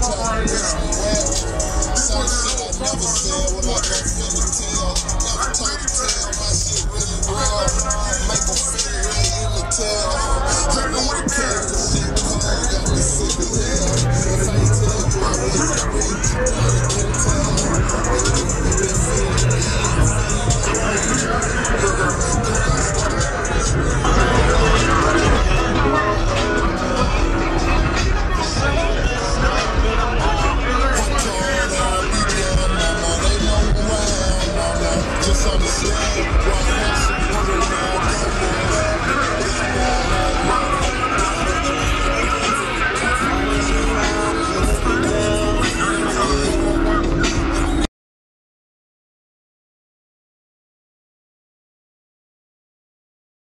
contact with you at. I never said when I was Never told the tale. Just